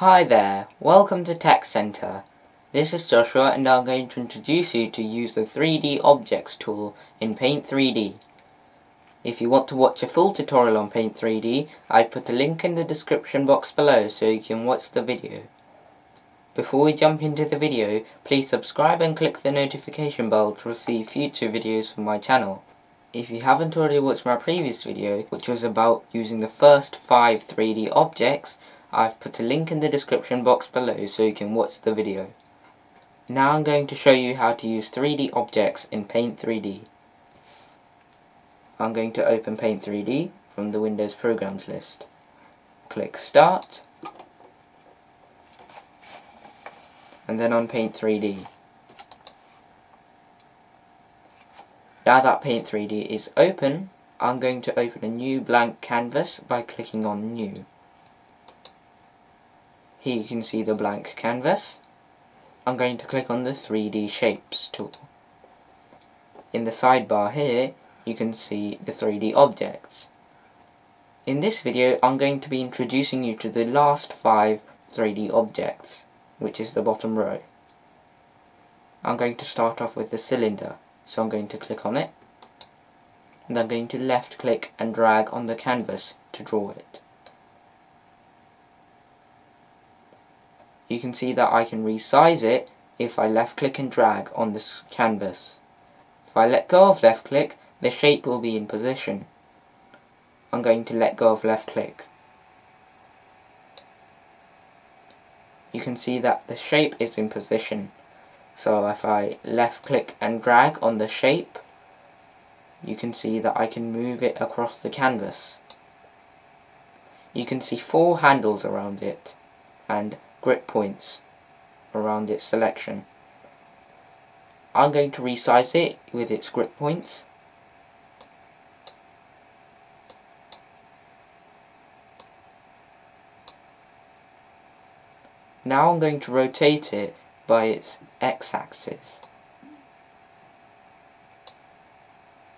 Hi there, welcome to Tech Centre. This is Joshua and I'm going to introduce you to use the 3D Objects tool in Paint 3D. If you want to watch a full tutorial on Paint 3D, I've put a link in the description box below so you can watch the video. Before we jump into the video, please subscribe and click the notification bell to receive future videos from my channel. If you haven't already watched my previous video, which was about using the first 5 3D objects, I've put a link in the description box below so you can watch the video. Now I'm going to show you how to use 3D objects in Paint 3D. I'm going to open Paint 3D from the Windows Programs list. Click Start, and then on Paint 3D. Now that Paint 3D is open, I'm going to open a new blank canvas by clicking on New. Here you can see the blank canvas. I'm going to click on the 3D Shapes tool. In the sidebar here, you can see the 3D objects. In this video, I'm going to be introducing you to the last five 3D objects, which is the bottom row. I'm going to start off with the cylinder. So I'm going to click on it. And I'm going to left click and drag on the canvas to draw it. You can see that I can resize it if I left click and drag on this canvas. If I let go of left click, the shape will be in position. I'm going to let go of left click. You can see that the shape is in position. So if I left click and drag on the shape, you can see that I can move it across the canvas. You can see four handles around it and grip points around its selection. I'm going to resize it with its grip points. Now I'm going to rotate it by its x-axis.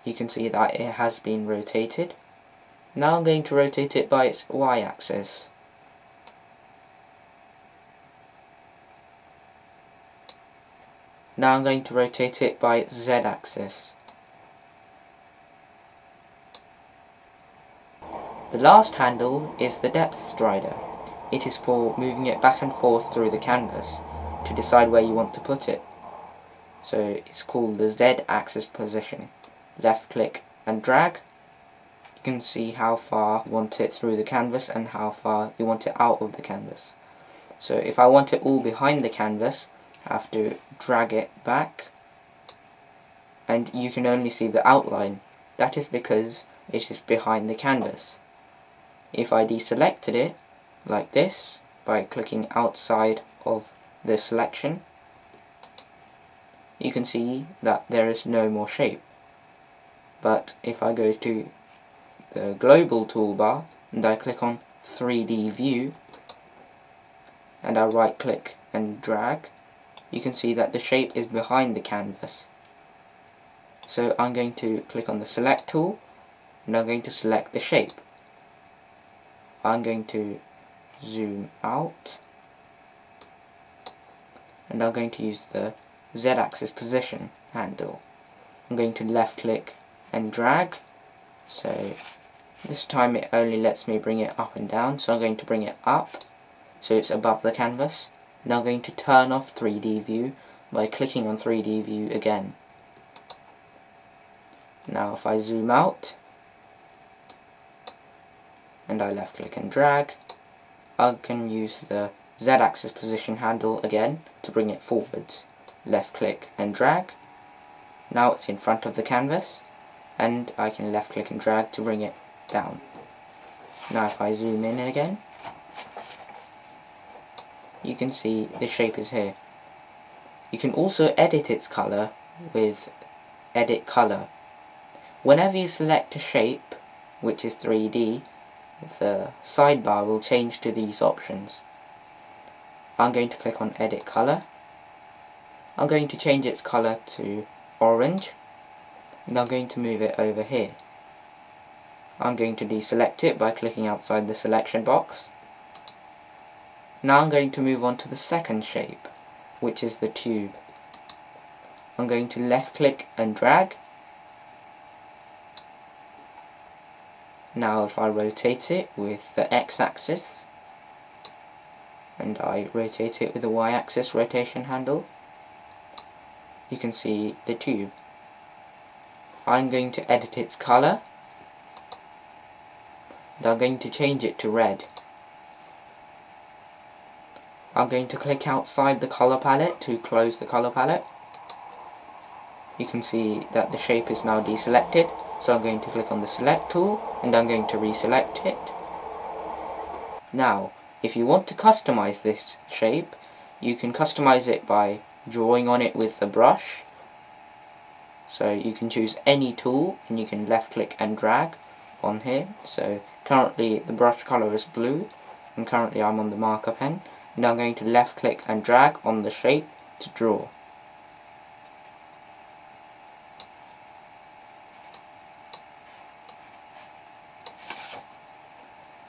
You can see that it has been rotated. Now I'm going to rotate it by its y-axis. Now I'm going to rotate it by its z-axis. The last handle is the depth strider. It is for moving it back and forth through the canvas to decide where you want to put it. So it's called the Z-axis position. Left click and drag. You can see how far you want it through the canvas and how far you want it out of the canvas. So if I want it all behind the canvas, have to drag it back and you can only see the outline. That is because it is behind the canvas. If I deselected it, like this, by clicking outside of the selection, you can see that there is no more shape. But if I go to the global toolbar and I click on 3D view and I right click and drag, you can see that the shape is behind the canvas. So I'm going to click on the select tool and I'm going to select the shape. I'm going to zoom out and I'm going to use the z-axis position handle. I'm going to left click and drag so this time it only lets me bring it up and down so I'm going to bring it up so it's above the canvas. Now I'm going to turn off 3D view by clicking on 3D view again. Now if I zoom out and I left click and drag I can use the z-axis position handle again to bring it forwards. Left click and drag. Now it's in front of the canvas and I can left click and drag to bring it down. Now if I zoom in again you can see the shape is here. You can also edit its colour with edit colour. Whenever you select a shape which is 3D the sidebar will change to these options. I'm going to click on edit color. I'm going to change its color to orange and I'm going to move it over here. I'm going to deselect it by clicking outside the selection box. Now I'm going to move on to the second shape, which is the tube. I'm going to left click and drag. Now if I rotate it with the x-axis, and I rotate it with the y-axis rotation handle, you can see the tube. I'm going to edit its color, and I'm going to change it to red. I'm going to click outside the color palette to close the color palette. You can see that the shape is now deselected, so I'm going to click on the select tool and I'm going to reselect it. Now, if you want to customize this shape, you can customize it by drawing on it with the brush. So you can choose any tool and you can left click and drag on here. So currently the brush color is blue and currently I'm on the marker pen. Now I'm going to left click and drag on the shape to draw.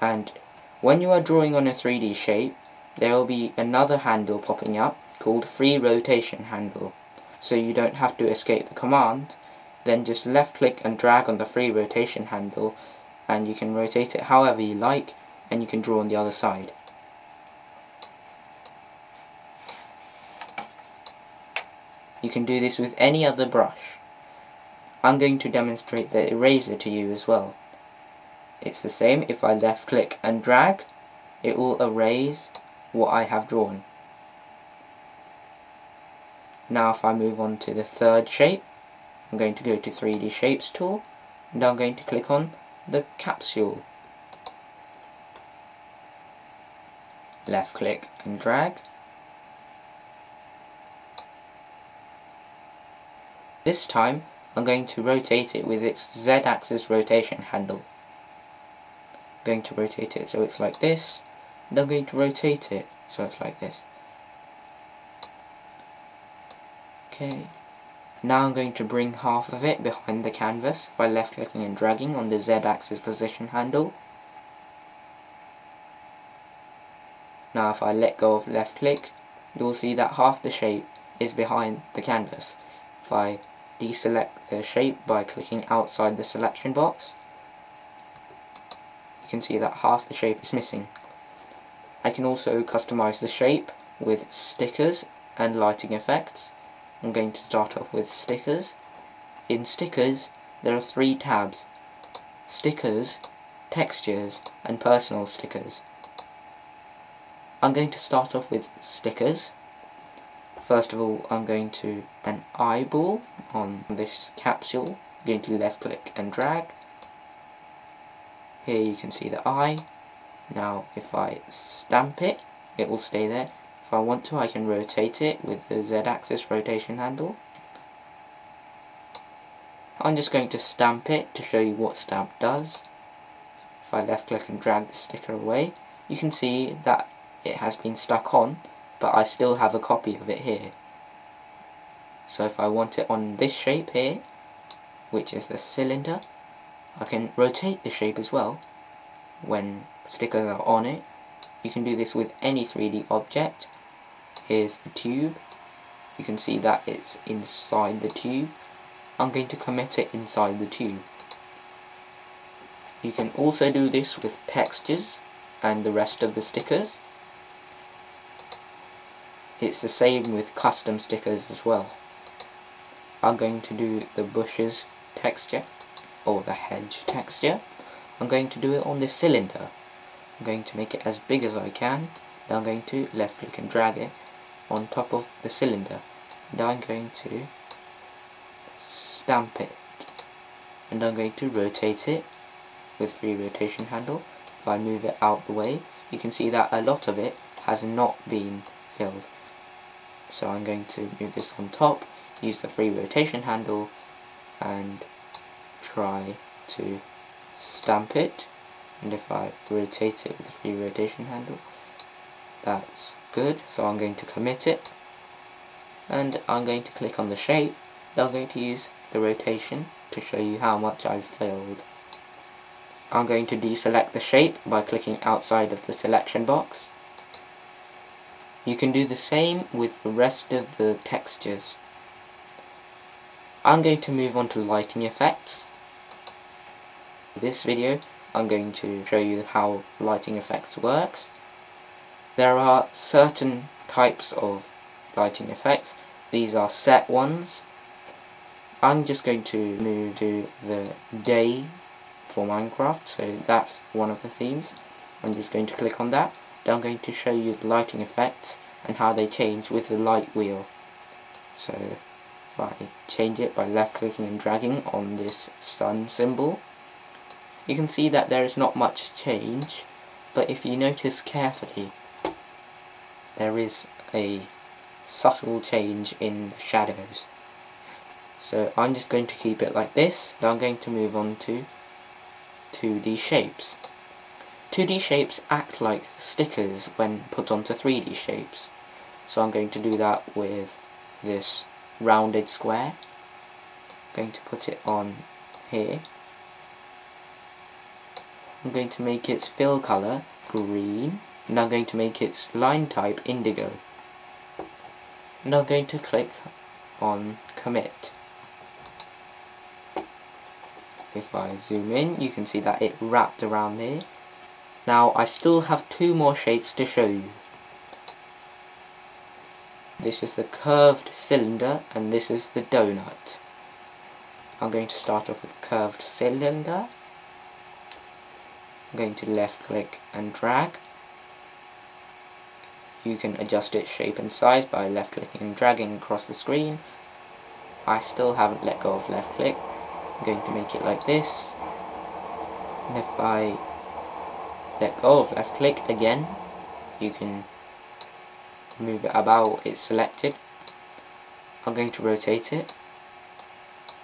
And when you are drawing on a 3D shape, there will be another handle popping up called free rotation handle. So you don't have to escape the command, then just left click and drag on the free rotation handle and you can rotate it however you like and you can draw on the other side. You can do this with any other brush. I'm going to demonstrate the eraser to you as well. It's the same, if I left click and drag, it will erase what I have drawn. Now if I move on to the third shape, I'm going to go to 3D Shapes tool, and I'm going to click on the capsule. Left click and drag, This time, I'm going to rotate it with its z-axis rotation handle. I'm going to rotate it so it's like this, and I'm going to rotate it so it's like this. Okay, now I'm going to bring half of it behind the canvas by left clicking and dragging on the z-axis position handle. Now if I let go of left click, you'll see that half the shape is behind the canvas. If I deselect the shape by clicking outside the selection box. You can see that half the shape is missing. I can also customize the shape with stickers and lighting effects. I'm going to start off with stickers. In stickers, there are three tabs. Stickers, textures, and personal stickers. I'm going to start off with stickers. First of all, I'm going to an eyeball on this capsule. I'm going to left click and drag. Here you can see the eye. Now if I stamp it, it will stay there. If I want to, I can rotate it with the z-axis rotation handle. I'm just going to stamp it to show you what stamp does. If I left click and drag the sticker away, you can see that it has been stuck on but I still have a copy of it here. So if I want it on this shape here, which is the cylinder, I can rotate the shape as well when stickers are on it. You can do this with any 3D object. Here's the tube. You can see that it's inside the tube. I'm going to commit it inside the tube. You can also do this with textures and the rest of the stickers. It's the same with custom stickers as well. I'm going to do the bushes texture or the hedge texture. I'm going to do it on this cylinder. I'm going to make it as big as I can. Then I'm going to left click and drag it on top of the cylinder. And I'm going to stamp it. And I'm going to rotate it with free rotation handle. If I move it out the way, you can see that a lot of it has not been filled. So I'm going to move this on top, use the free rotation handle, and try to stamp it. And if I rotate it with the free rotation handle, that's good. So I'm going to commit it. And I'm going to click on the shape. I'm going to use the rotation to show you how much I've filled. I'm going to deselect the shape by clicking outside of the selection box You can do the same with the rest of the textures. I'm going to move on to lighting effects. In this video I'm going to show you how lighting effects works. There are certain types of lighting effects. These are set ones. I'm just going to move to the day for Minecraft, so that's one of the themes. I'm just going to click on that. Then I'm going to show you the lighting effects and how they change with the light wheel. So if I change it by left clicking and dragging on this sun symbol, you can see that there is not much change, but if you notice carefully, there is a subtle change in the shadows. So I'm just going to keep it like this, then I'm going to move on to 2D shapes. 2D shapes act like stickers when put onto 3D shapes. So I'm going to do that with this rounded square. I'm going to put it on here. I'm going to make its fill color green. And I'm going to make its line type indigo. And I'm going to click on commit. If I zoom in, you can see that it wrapped around there. Now, I still have two more shapes to show you. This is the curved cylinder, and this is the donut. I'm going to start off with the curved cylinder. I'm going to left click and drag you can adjust its shape and size by left clicking and dragging across the screen. I still haven't let go of left click. I'm going to make it like this. And if I let go of left click again, you can move it about it's selected. I'm going to rotate it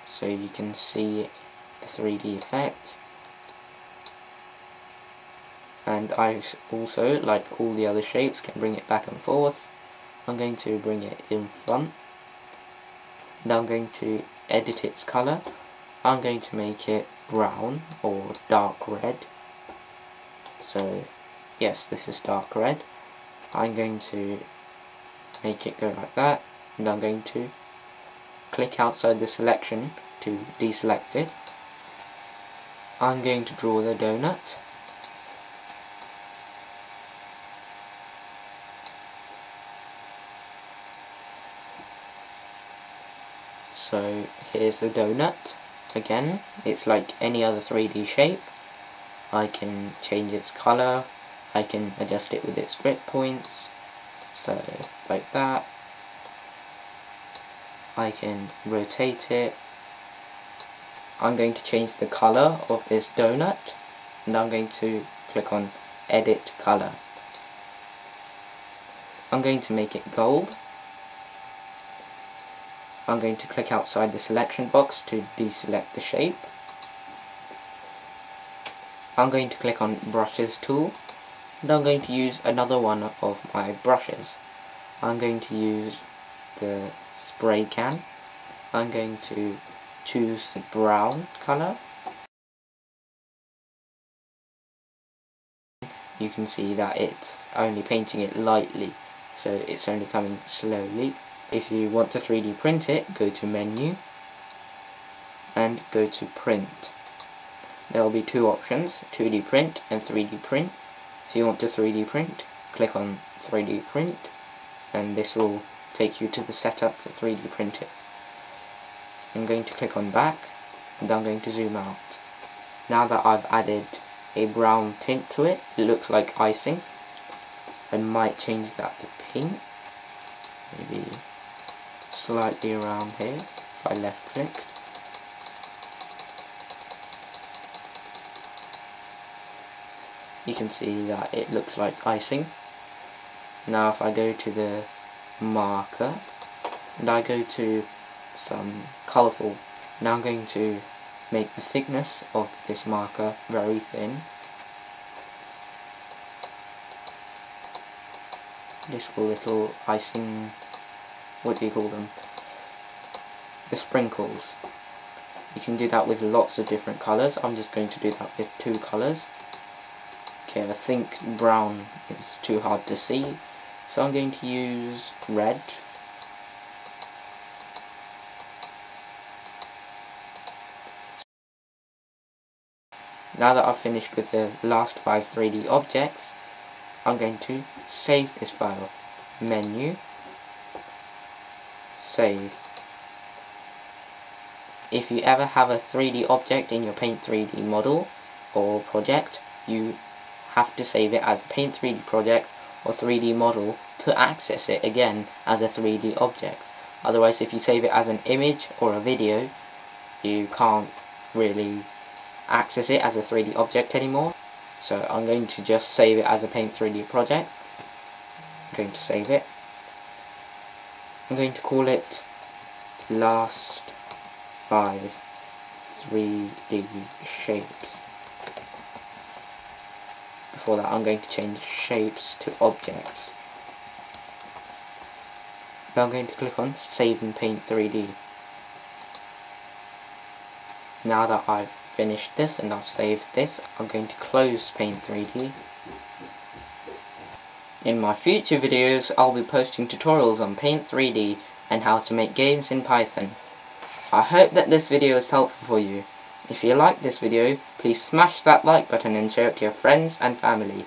so you can see the 3D effect and I also, like all the other shapes, can bring it back and forth. I'm going to bring it in front. Now I'm going to edit its colour. I'm going to make it brown or dark red. So, yes, this is dark red. I'm going to make it go like that, and I'm going to click outside the selection to deselect it. I'm going to draw the donut So here's the donut. Again, it's like any other 3D shape. I can change its color. I can adjust it with its grip points. So, like that. I can rotate it. I'm going to change the color of this donut. And I'm going to click on edit color. I'm going to make it gold. I'm going to click outside the selection box to deselect the shape. I'm going to click on brushes tool and I'm going to use another one of my brushes. I'm going to use the spray can. I'm going to choose the brown color. You can see that it's only painting it lightly so it's only coming slowly if you want to 3D print it, go to menu and go to print. There will be two options, 2D print and 3D print. If you want to 3D print, click on 3D print and this will take you to the setup to 3D print it. I'm going to click on back and I'm going to zoom out. Now that I've added a brown tint to it, it looks like icing. I might change that to pink. Maybe slightly around here if I left click you can see that it looks like icing now if I go to the marker and I go to some colourful now I'm going to make the thickness of this marker very thin this little icing what do you call them? The sprinkles. You can do that with lots of different colours. I'm just going to do that with two colours. Okay, I think brown is too hard to see, So I'm going to use red. Now that I've finished with the last five 3D objects, I'm going to save this file. Menu, save. If you ever have a 3D object in your Paint 3D model or project, you have to save it as a Paint 3D project or 3D model to access it again as a 3D object. Otherwise, if you save it as an image or a video, you can't really access it as a 3D object anymore. So I'm going to just save it as a Paint 3D project. I'm going to save it. I'm going to call it last 5 3D shapes. Before that I'm going to change shapes to objects. Now I'm going to click on Save and Paint 3D. Now that I've finished this and I've saved this, I'm going to close Paint 3D. In my future videos, I'll be posting tutorials on Paint 3D and how to make games in Python. I hope that this video is helpful for you. If you like this video, please smash that like button and share it to your friends and family.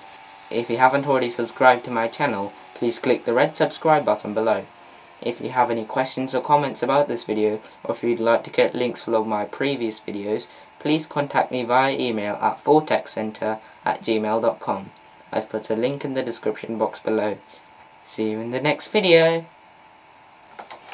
If you haven't already subscribed to my channel, please click the red subscribe button below. If you have any questions or comments about this video, or if you'd like to get links for of my previous videos, please contact me via email at 4techcentre at gmail.com. I've put a link in the description box below. See you in the next video.